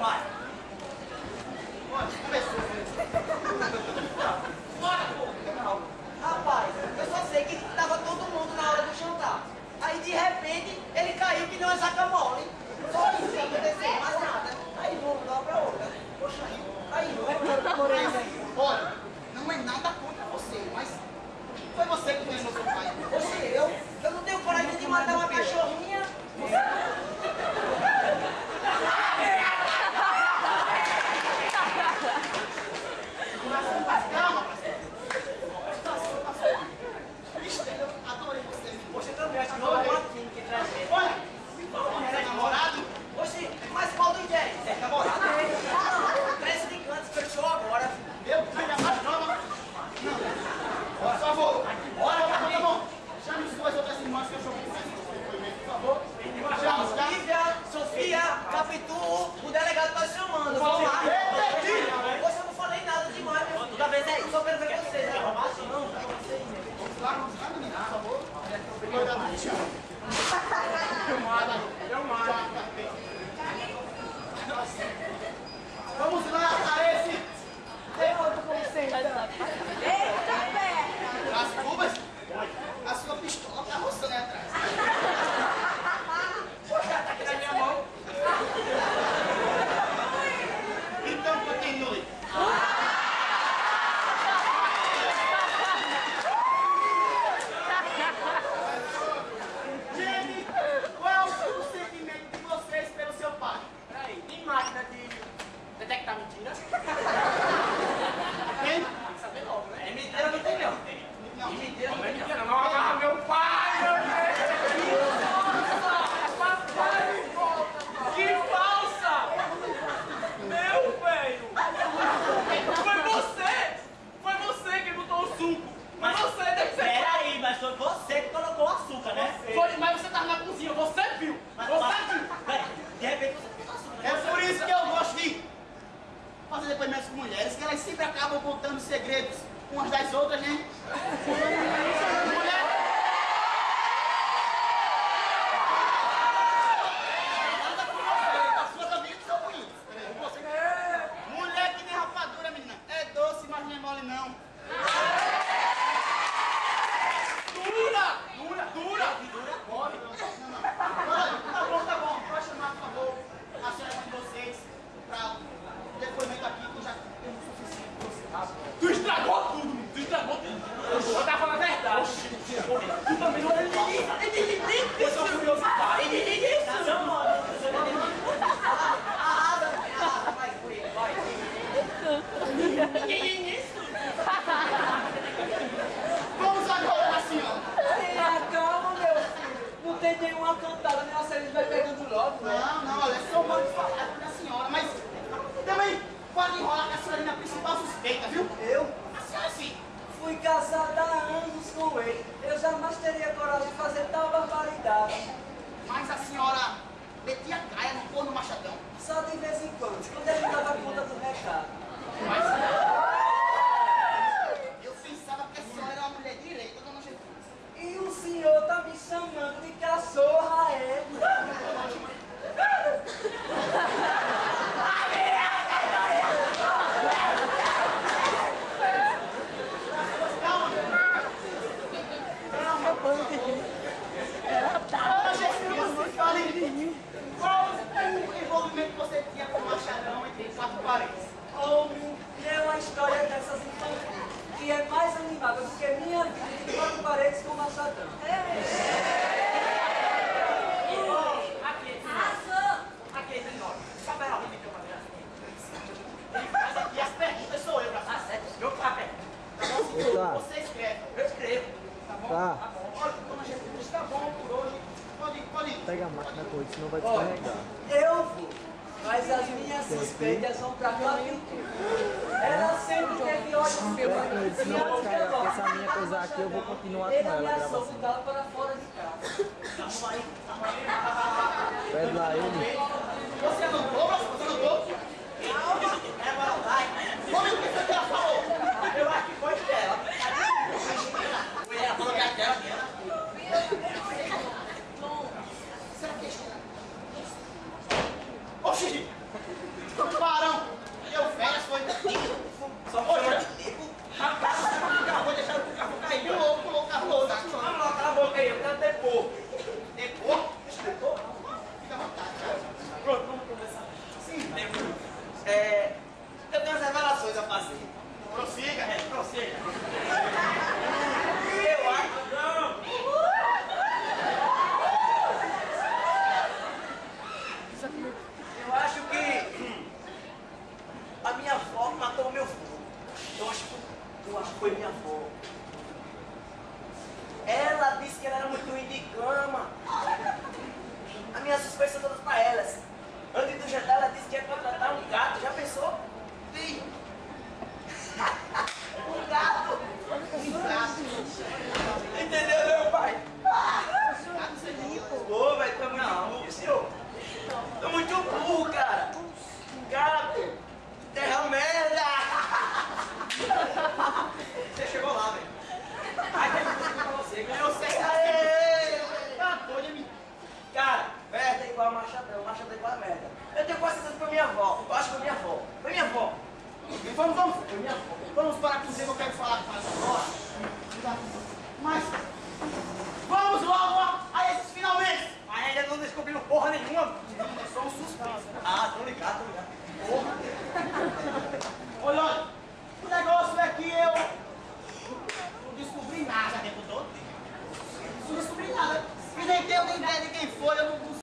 five. minhas mulheres, que elas sempre acabam contando segredos umas das outras, né? Não tem nenhuma cantada, nem uma série vai pegando logo, né? Não, não, olha, só pode falar com a senhora, mas também pode enrolar com a senhora minha principal suspeita, viu? Eu A senhora sim. fui casada há anos com ele. Eu jamais teria coragem de fazer tal barbaridade. Mas a senhora metia a caia no forno machadão. Só de vez em quando, quando ele dava conta do recado. Mas eu pensava que a senhora era uma mulher direita, dona Jesus. E o senhor tá me chamando de cachorra, é? Dona Jesus, fale qual o envolvimento que você tinha com o machadão entre quatro paredes? Homem, é uma história dessas que é mais animada do que minha vida de quatro paredes com machadão. Aqui, esse Arrasou! Aqui, esse nome. Papel ali, meu papel. Ele faz aqui as perguntas, sou eu, Tá pra certo. Meu papel. Tá. Você escreve, Eu escrevo. tá bom? Tá. Tá bom. Olha, dona Jesus, tá bom por hoje. Pode, pode ir. Pega a máquina toda, senão vai descarregar. eu vou, mas as minhas suspeitas vão pra Clavilton. Ela sempre teve olhos ele. Porque se a minha coisar aqui, eu vou continuar com Ele ela a ameaçou gravação. しい。Minha avó matou o meu avô. Eu acho, que- eu acho que foi minha avó. Ela disse que ela era muito ruim de cama. A minha suspeita todas para elas. Antes do jantar, ela disse que ia contratar um gato. Já pensou? Sim.